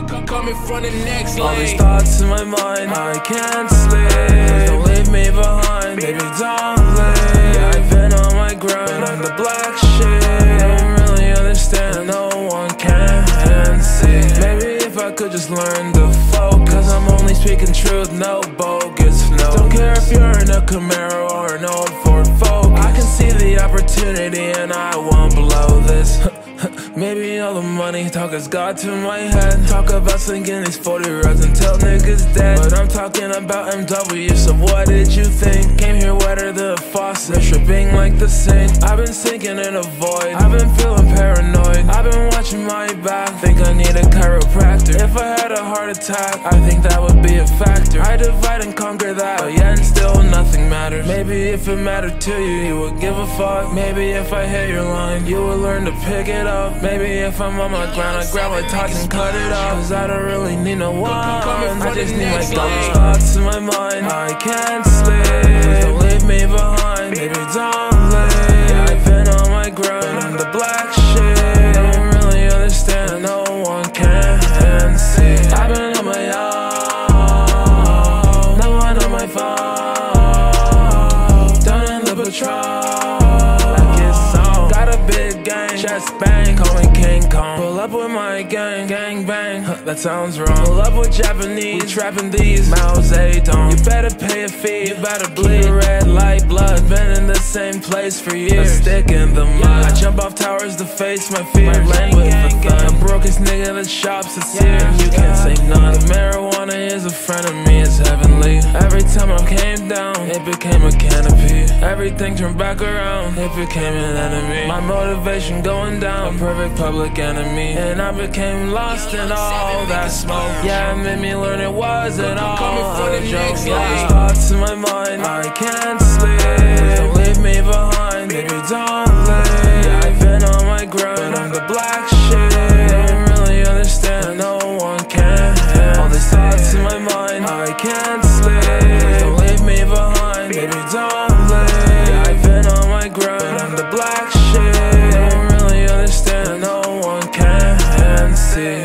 coming from the next All these thoughts in my mind, I can't sleep. Please don't leave me behind, baby, don't leave. Yeah, I've been on my grind, I'm the black sheep. Don't really understand, no one can see. Maybe if I could just learn to focus, cause I'm only speaking truth, no bogus. No, don't care if you're in a Camaro or an old Ford Focus. I can see the opportunity and I won't blow this. Maybe all the money talk has got to my head. Talk about sinking these 40 roads until niggas dead. But I'm talking about MW, so what did you think? Came here wetter than a faucet, tripping like the sink. I've been sinking in a void, I've been feeling paranoid. I've been watching my back, think I need a chiropractor. If I had a heart attack, I think that would be a factor. I divide and conquer that, but nothing matters. Maybe if it mattered to you, you would give a fuck. Maybe if I hit your line, you would learn to pick it up. Maybe if I'm on my grind, I grab my talk and cut it off. Cause I don't really need no one. I just need my thoughts in my mind. I can't sleep. Patrol, like it's on. Got a big gang, chest bang, call me King Kong. Pull up with my gang, gang bang. Huh, that sounds wrong. Pull up with Japanese, we trapping these Mao Zedong. You better pay a fee, you better bleed. Red light blood, been in the same place for years. A stick in the mud. I jump off towers to face my nigga that shops is here. You can't say none. Marijuana is a friend of me, it's heavenly. Every time I came down, it became a canopy. Everything turned back around, it became an enemy. My motivation going down, a perfect public enemy. And I became lost in all that smoke. Yeah, it made me learn it wasn't all a the joke. Yeah, thoughts in my mind, I can't black shit. I don't really understand, no one can see.